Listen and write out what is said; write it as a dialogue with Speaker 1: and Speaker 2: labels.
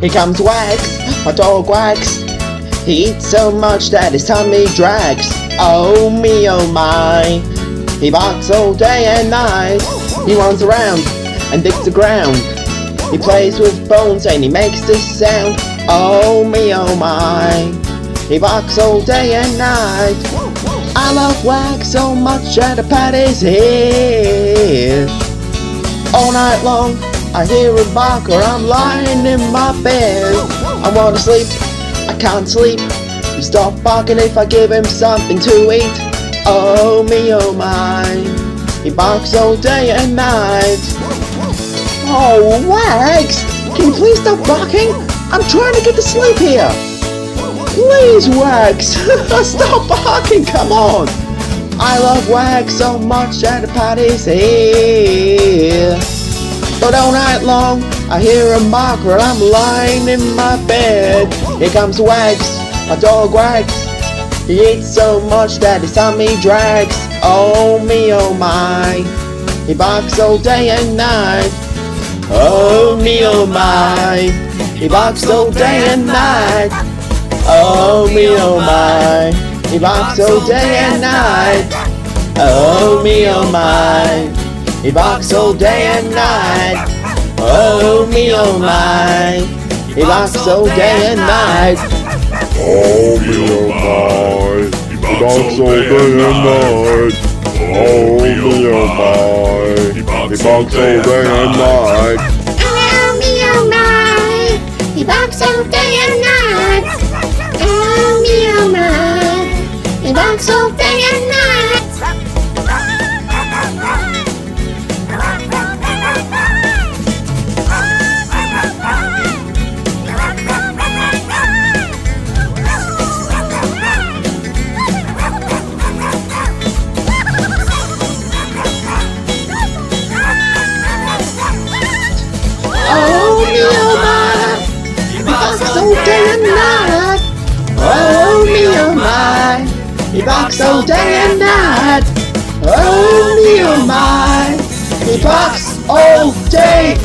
Speaker 1: Here comes Wags, my dog Wags. He eats so much that his tummy drags. Oh me, oh my. He barks all day and night. He runs around and digs the ground. He plays with bones and he makes this sound. Oh me, oh my. He barks all day and night. I love Wags so much that a pat is here. All night long, I hear him bark or I'm lying in my bed. I wanna sleep, I can't sleep. He stop barking if I give him something to eat. Oh me, oh my. He barks all day and night. Oh, Wags! Can you please stop barking? I'm trying to get to sleep here. Please, Wags! stop barking, come on! I love Wags so much that the party's here. But all night long, I hear a bark while I'm lying in my bed. Here comes Wags, my dog Wags. He eats so much that his tummy drags. Oh me, oh my. He barks all day and night. Oh me, oh my. He barks all day and night. Oh me, oh my. He barks all day and night. Oh me, oh my. He barks all day and night. Oh me, oh my. He barks all day and night.
Speaker 2: Oh me oh my, he barks all day and night. Oh me oh my, he barks all day and night.
Speaker 3: Oh me oh my, he barks all day and night. All day and night.
Speaker 1: Oh me, oh my. He barks all day and night. Oh me, oh my. He barks all day.